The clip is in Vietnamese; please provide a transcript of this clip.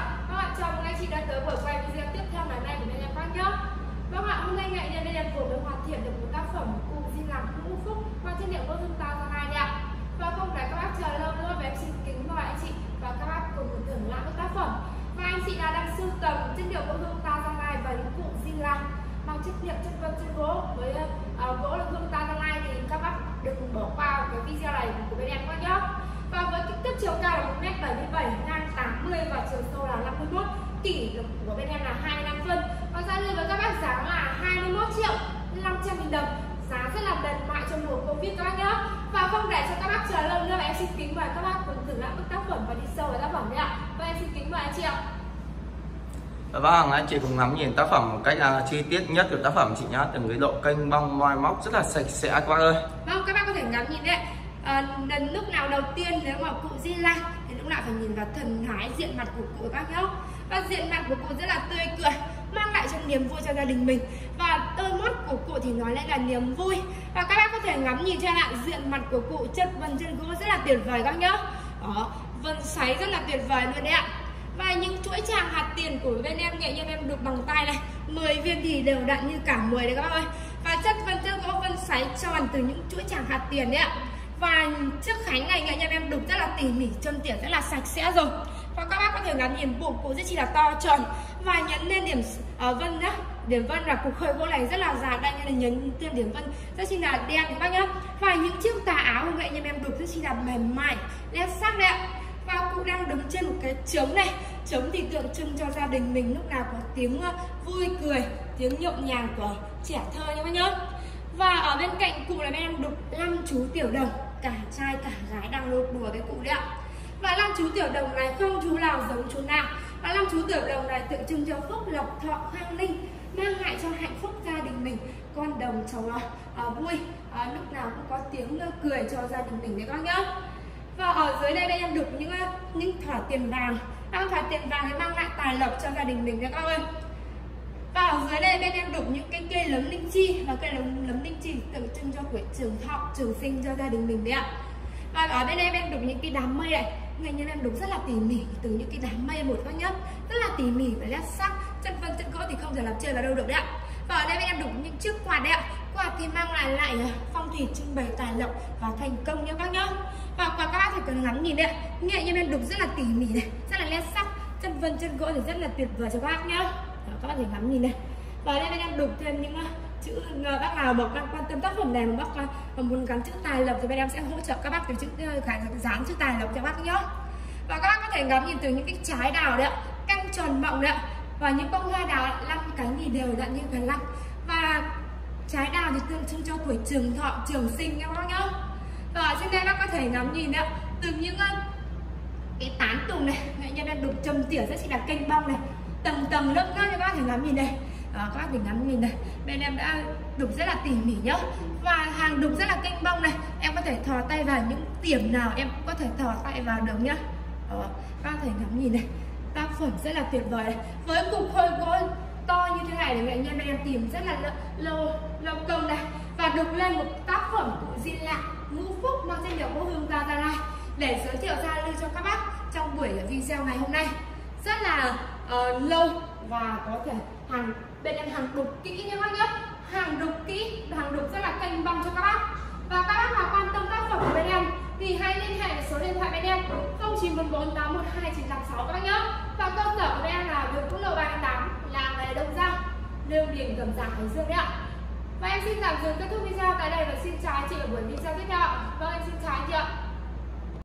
ạ. Bạn chào mừng anh chị đã tới buổi quay video tiếp theo ngày nay của bên em bác nhé. Vâng ạ, hôm nay nghệ nhân bên em vừa mới hoàn thiện được một tác phẩm cụ di làm ngũ phúc qua chất liệu gỗ hương ta ra hai nha Và không để các bác chờ lâu nữa và em xin kính mời anh chị và các bác cùng thưởng lãm các tác phẩm. Và anh chị đã đang sưu tầm chất liệu gỗ hương ta ra hai và những cụ di làm bằng chất liệu chất vân chất gỗ với uh, gỗ là hương ta ra hai thì các bác đừng bỏ qua cái video này của bên em các nhé. Và với kích thước chiều cao là một m bảy mươi bảy và chiều sâu là 51 kỷ của bên em là 25 phân và giá lên với các bác giá là 21 triệu 500 nghìn đồng. Giá rất là mềm mại trong mùa Covid các bác nhé và không để cho các bác chờ lâu nữa em xin kính mời các bác cùng thử lại bức tác phẩm và đi sâu vào tác phẩm nhé ạ. Và em xin kính mời anh chị ạ. Vâng, anh chị cùng ngắm nhìn tác phẩm một cách uh, chi tiết nhất của tác phẩm chị nhá. Từng cái độ kênh bong moi móc rất là sạch sẽ các bác ơi. Vâng, các bác có thể ngắm nhìn đấy à, lần lúc nào đầu tiên nếu mà cụ di lăng thì lúc nào phải nhìn vào thần thái diện mặt của cụ các nhá. Và diện mặt của cụ rất là tươi cười, mang lại cho niềm vui cho gia đình mình. Và đôi mắt của cụ thì nói lại là niềm vui. Và các bác có thể ngắm nhìn cho lại diện mặt của cụ, chất vân chân gỗ rất là tuyệt vời các nhá đó vân xoáy rất là tuyệt vời luôn đấy ạ. Và những chuỗi tràng hạt tiền của bên em, nghệ nhân em được bằng tay này 10 viên thì đều đặn như cả 10 đấy các bác ơi. Và chất vân chân gỗ vân xoáy tròn từ những chuỗi tràng hạt tiền đấy ạ và chiếc khánh này nghệ nhân em đục rất là tỉ mỉ chân tỉa rất là sạch sẽ rồi. Và các bác có thể ngắm nhìn bụng cụ rất chỉ là to tròn và nhấn lên điểm uh, vân nhá. Điểm vân là cục khơi gỗ này rất là dài. Đây nên là nhấn thêm điểm vân. Rất chi là đen các bác nhá. Và những chiếc tà áo của nghệ nhân em đục rất chi là mềm mại đẹp sắc đấy ạ và cụ đang đứng trên một cái trống này. Trống thì tượng trưng cho gia đình mình lúc nào có tiếng ờ, vui cười tiếng nhộn nhàng của trẻ thơ nhá bác nhá. Và ở bên cạnh cụ là bên em đục năm chú tiểu đồng cả trai cả gái đang lột đùa cái cụ đấy ạ. Và năm chú tiểu đồng này không chú nào giống chú nào và năm chú tiểu đồng này tượng trưng cho phúc lộc thọ khang linh mang lại cho hạnh phúc gia đình mình con đồng cháu à, vui. À, lúc nào cũng có tiếng cười cho gia đình mình đấy các nhá. Và ở dưới đây đây em đục những những thỏi tiền vàng. Đang thỏi tiền vàng để mang lại tài lộc cho gia đình mình đấy các ơi và ở dưới đây bên em đục những cái cây lấm linh chi. Và cây lấm lấm linh chi tượng trưng cho tuổi trường thọ, trường sinh cho gia đình mình đấy ạ. Và ở bên em em đục những cái đám mây này. Ngày nhân em đục rất là tỉ mỉ từ những cái đám mây một các nhất. Rất là tỉ mỉ và nét sắc chân vân chân gỗ thì không thể làm chơi vào đâu được đấy ạ. Và ở đây bên em đục những chiếc quạt đấy ạ. Quạt thì mang lại lại à, phong thủy trưng bày tài lộc và thành công nha các nhá. Và quạt các bác thì cần ngắm nhìn đấy ạ. Nghệ nhân em đục rất là tỉ mỉ này, rất là nét sắc chân vân chân gỗ thì rất là tuyệt vời cho các bác nhá đó, các bác thể ngắm nhìn này và đây bên em đục thêm những uh, chữ uh, bác nào mà quan, quan tâm tác phẩm này mà bác uh, muốn gắn chữ tài lộc thì bên em sẽ hỗ trợ các bác từ chữ uh, dán chữ tài lộc cho bác nhé và các bác có thể ngắm nhìn từ những cái trái đào đấy căng tròn mọng đấy và những bông hoa đào lăn cánh thì đều đặn như cái lăn và trái đào thì tượng trưng cho tuổi trường thọ trường sinh các bác nhá. Và trên đây bác có thể ngắm nhìn đấy từ những uh, cái tán tùng này nghệ nhân đang đục châm tỉa rất chỉ là kênh bông này tầng tầng lớp lớp cho các bác thể ngắm nhìn đây đó, các bác thể ngắm nhìn này. Bên em đã đục rất là tỉ mỉ nhá. Và hàng đục rất là kinh bông này. Em có thể thò tay vào những điểm nào em có thể thò tay vào được nhá. Đó, các bác thể ngắm nhìn này. Tác phẩm rất là tuyệt vời. Này với cục khôi gỗ to như thế này để nghệ nhân em tìm rất là lâu lâu công này. Và đục lên một tác phẩm của Di Lạc ngũ phúc mang danh hiệu gỗ hương ta Lai. Để giới thiệu ra lưu cho các bác trong buổi video ngày hôm nay. Rất là uh, lâu và có thể hàng bên em hàng đục kỹ nha các nhé hàng đục kỹ hàng đục rất là canh băng cho các bác. Và các bác nào quan tâm tác phẩm của bên em thì hãy liên hệ số điện thoại bên em 0944 812 986 các bác nhé và cơ sở của bên em là đường quốc lộ 38 làng ngày đông giang. Lưu điểm cầm giảng hải dương đấy ạ. Và em xin tạm dừng kết thúc video tại đây và xin chào anh chị ở buổi video tiếp theo vâng em xin chào anh chị ạ.